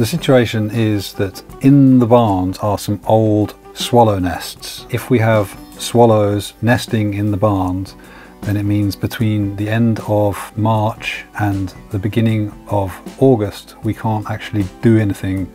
The situation is that in the barns are some old swallow nests. If we have swallows nesting in the barns, then it means between the end of March and the beginning of August, we can't actually do anything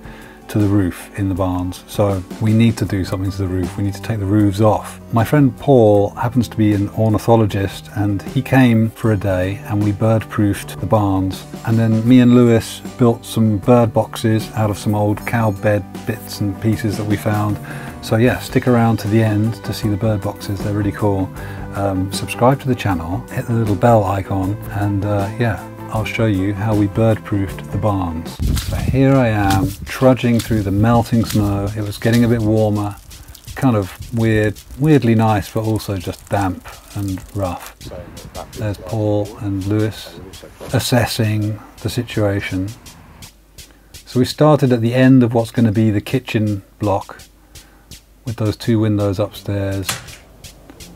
to the roof in the barns. So we need to do something to the roof. We need to take the roofs off. My friend Paul happens to be an ornithologist and he came for a day and we bird proofed the barns. And then me and Lewis built some bird boxes out of some old cow bed bits and pieces that we found. So yeah, stick around to the end to see the bird boxes. They're really cool. Um, subscribe to the channel, hit the little bell icon and uh, yeah, I'll show you how we bird-proofed the barns. So here I am trudging through the melting snow. It was getting a bit warmer, kind of weird, weirdly nice, but also just damp and rough. There's Paul and Lewis assessing the situation. So we started at the end of what's going to be the kitchen block with those two windows upstairs,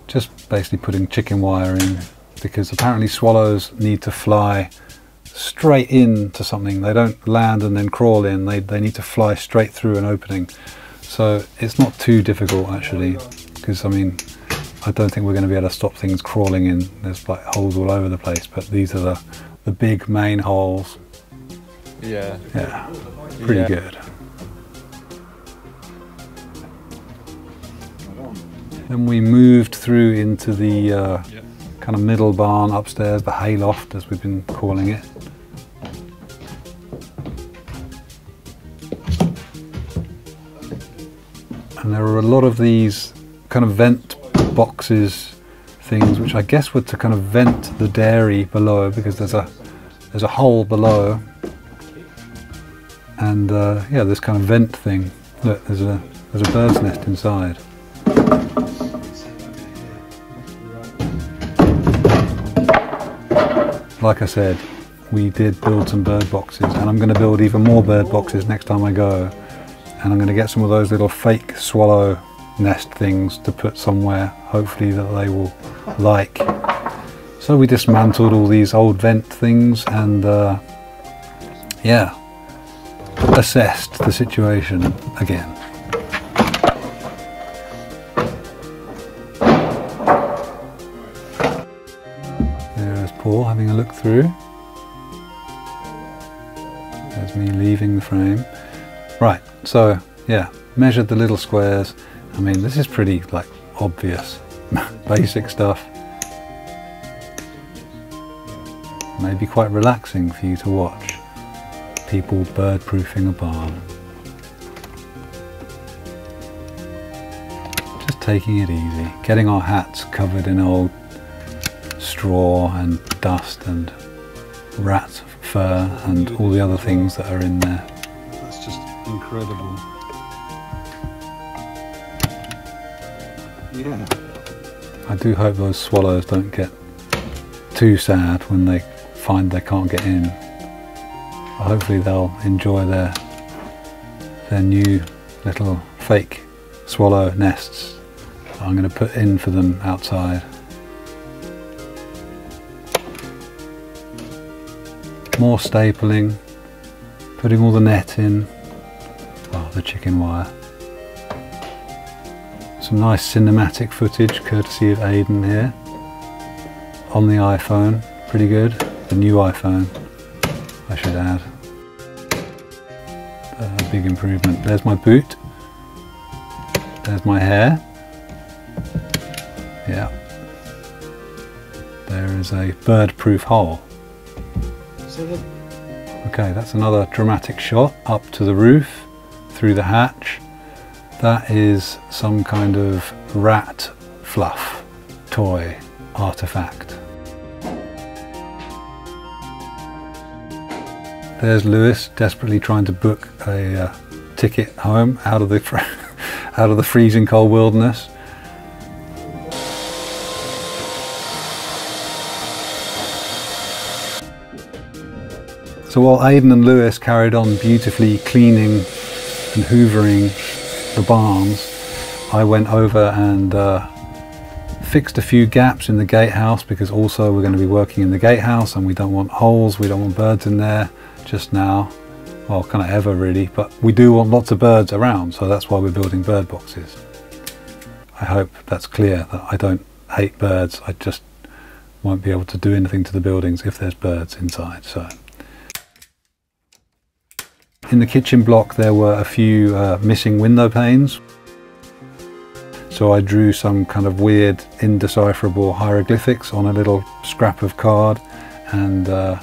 just basically putting chicken wire in because apparently swallows need to fly straight into something. They don't land and then crawl in. They, they need to fly straight through an opening. So it's not too difficult actually, because I mean, I don't think we're going to be able to stop things crawling in. There's like holes all over the place, but these are the, the big main holes. Yeah. Yeah, pretty Yeah. good. Then we moved through into the uh. Kind of middle barn upstairs, the hayloft as we've been calling it. And there are a lot of these kind of vent boxes things which I guess were to kind of vent the dairy below because there's a there's a hole below. And uh, yeah this kind of vent thing. Look there's a there's a bird's nest inside like I said, we did build some bird boxes and I'm going to build even more bird boxes next time I go. And I'm going to get some of those little fake swallow nest things to put somewhere, hopefully that they will like. So we dismantled all these old vent things and uh, yeah, assessed the situation again. Having a look through. There's me leaving the frame. Right, so yeah, measured the little squares. I mean, this is pretty like obvious, basic stuff. Maybe quite relaxing for you to watch. People bird proofing a barn. Just taking it easy, getting our hats covered in old straw and dust and rat fur and all the other things that are in there. That's just incredible. Yeah. I do hope those swallows don't get too sad when they find they can't get in. Hopefully they'll enjoy their their new little fake swallow nests that I'm going to put in for them outside. More stapling, putting all the net in, oh the chicken wire. Some nice cinematic footage courtesy of Aiden here on the iPhone, pretty good. The new iPhone, I should add. A big improvement. There's my boot. There's my hair. Yeah. There is a bird-proof hole. Okay, that's another dramatic shot up to the roof, through the hatch. That is some kind of rat fluff toy artifact. There's Lewis desperately trying to book a uh, ticket home out of the out of the freezing cold wilderness. So while Aiden and Lewis carried on beautifully cleaning and hoovering the barns, I went over and uh, fixed a few gaps in the gatehouse because also we're going to be working in the gatehouse and we don't want holes, we don't want birds in there just now. well, kind of ever really, but we do want lots of birds around, so that's why we're building bird boxes. I hope that's clear that I don't hate birds, I just won't be able to do anything to the buildings if there's birds inside. So, In the kitchen block there were a few uh, missing window panes. So I drew some kind of weird indecipherable hieroglyphics on a little scrap of card and uh,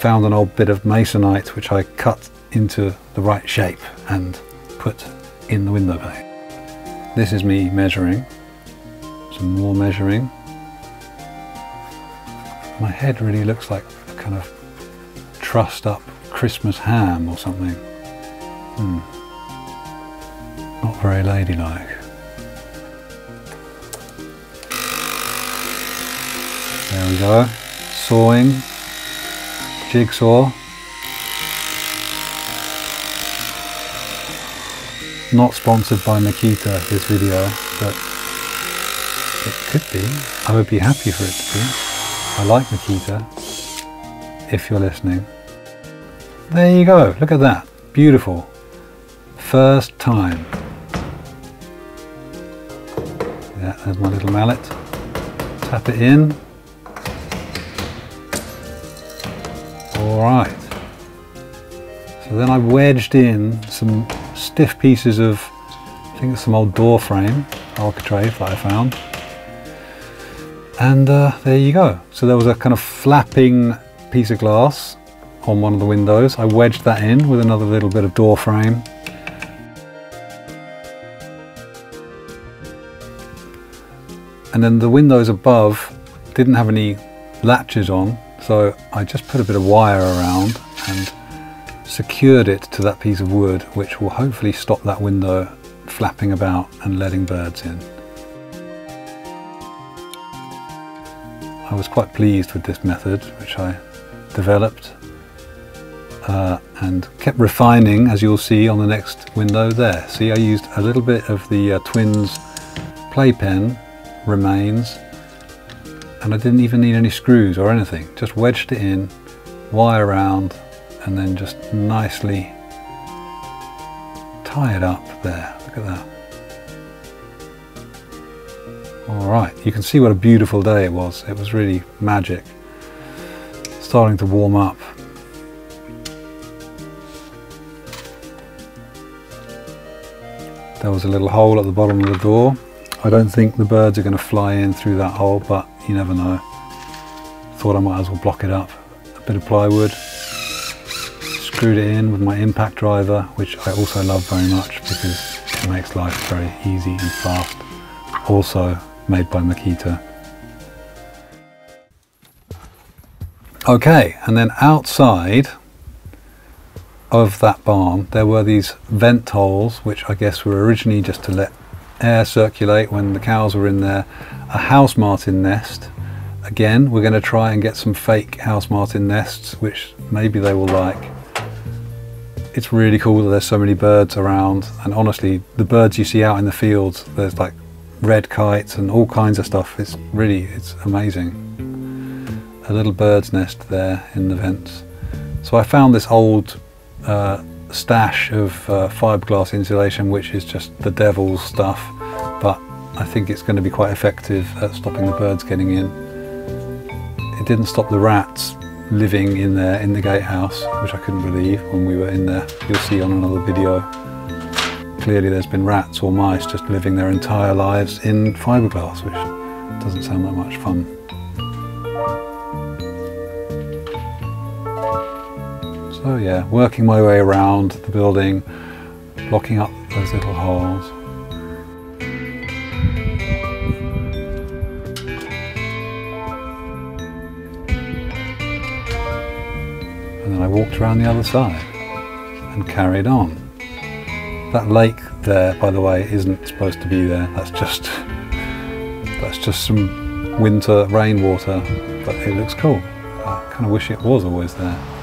found an old bit of masonite which I cut into the right shape and put in the window pane. This is me measuring, some more measuring, my head really looks like a kind of trussed up Christmas ham or something. Hmm. Not very ladylike. There we go. Sawing. Jigsaw. Not sponsored by Makita this video, but it could be. I would be happy for it to be. I like Makita, if you're listening. There you go, look at that, beautiful. First time. Yeah, there's my little mallet. Tap it in. All right. So then I wedged in some stiff pieces of, I think it's some old door frame, architrave that I found and uh, there you go. So there was a kind of flapping piece of glass on one of the windows. I wedged that in with another little bit of door frame. And then the windows above didn't have any latches on, so I just put a bit of wire around and secured it to that piece of wood, which will hopefully stop that window flapping about and letting birds in. I was quite pleased with this method which I developed uh, and kept refining as you'll see on the next window there. See I used a little bit of the uh, twins playpen remains and I didn't even need any screws or anything just wedged it in wire around and then just nicely tie it up there look at that all right, you can see what a beautiful day it was. It was really magic. Starting to warm up. There was a little hole at the bottom of the door. I don't think the birds are going to fly in through that hole, but you never know. Thought I might as well block it up. A bit of plywood. Screwed it in with my impact driver, which I also love very much because it makes life very easy and fast. Also, made by Makita. Okay, and then outside of that barn there were these vent holes which I guess were originally just to let air circulate when the cows were in there. A house martin nest. Again, we're going to try and get some fake house martin nests which maybe they will like. It's really cool that there's so many birds around and honestly the birds you see out in the fields there's like red kites and all kinds of stuff. It's really, it's amazing. A little bird's nest there in the vents. So I found this old uh, stash of uh, fiberglass insulation, which is just the devil's stuff, but I think it's going to be quite effective at stopping the birds getting in. It didn't stop the rats living in there in the gatehouse, which I couldn't believe when we were in there. You'll see on another video. Clearly there's been rats or mice just living their entire lives in fiberglass, which doesn't sound that much fun. Yeah, working my way around the building, blocking up those little holes. And then I walked around the other side and carried on. That lake there, by the way, isn't supposed to be there. That's just that's just some winter rainwater, but it looks cool. I kind of wish it was always there.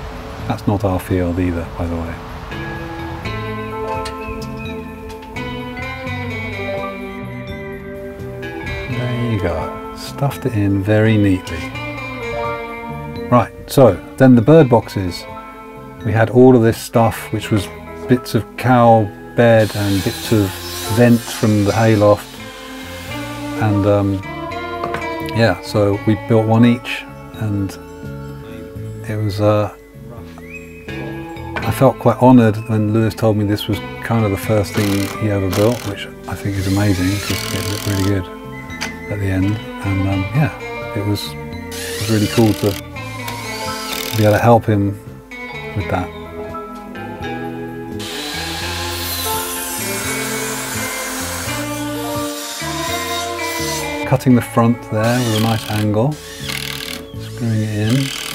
That's not our field either, by the way. There you go. Stuffed it in very neatly. Right, so then the bird boxes. we had all of this stuff, which was bits of cow bed and bits of vent from the hayloft. And um, yeah, so we built one each and it was, uh, I felt quite honoured when Lewis told me this was kind of the first thing he ever built, which I think is amazing because it looked really good at the end. And um, yeah, it was, it was really cool to, to be able to help him with that. Cutting the front there with a nice angle, screwing it in.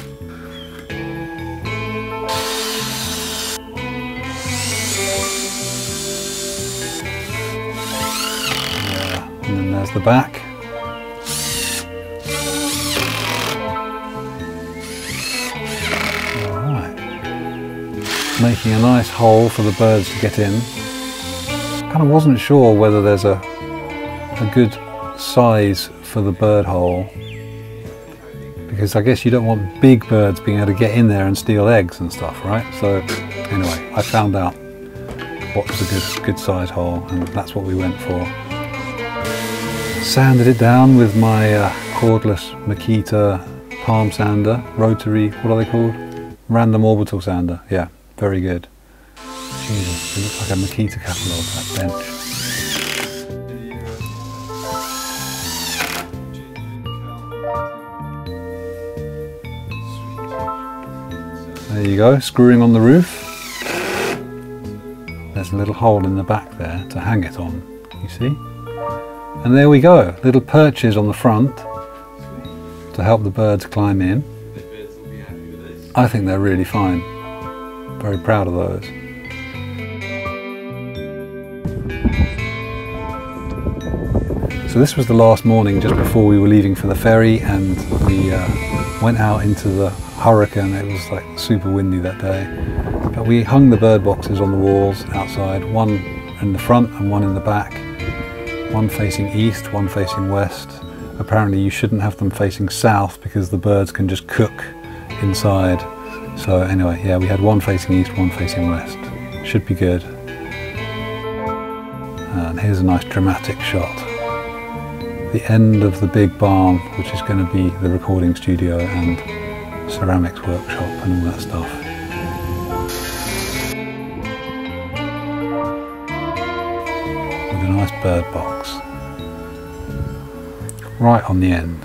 The back. Alright. making a nice hole for the birds to get in. Kind of wasn't sure whether there's a, a good size for the bird hole because I guess you don't want big birds being able to get in there and steal eggs and stuff, right? So anyway, I found out what was a good, good size hole and that's what we went for. Sanded it down with my uh, cordless Makita palm sander, rotary, what are they called? Random orbital sander, yeah. Very good. Jesus, it looks like a Makita catalogue, that bench. There you go, screwing on the roof. There's a little hole in the back there to hang it on, you see? And there we go, little perches on the front to help the birds climb in. I think they're really fine. Very proud of those. So this was the last morning just before we were leaving for the ferry and we uh, went out into the hurricane. It was like super windy that day. But we hung the bird boxes on the walls outside, one in the front and one in the back. One facing east, one facing west. Apparently you shouldn't have them facing south because the birds can just cook inside so anyway, yeah, we had one facing east, one facing west. Should be good. And here's a nice dramatic shot. The end of the big barn, which is going to be the recording studio and ceramics workshop and all that stuff. Nice bird box. Right on the end.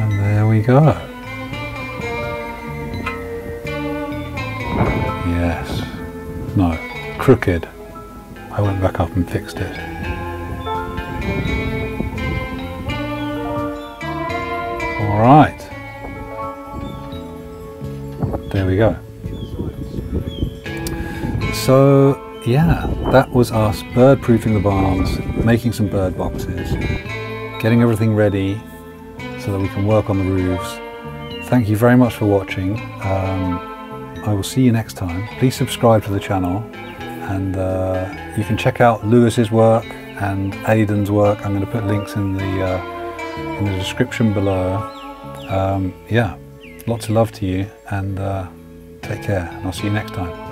And there we go. Yes. No. Crooked. I went back up and fixed it. Alright. There go. So yeah, that was us bird proofing the barns, making some bird boxes, getting everything ready so that we can work on the roofs. Thank you very much for watching. Um, I will see you next time. Please subscribe to the channel and uh, you can check out Lewis's work and Aiden's work. I'm going to put links in the, uh, in the description below. Um, yeah, lots of love to you and uh, take care and I'll see you next time.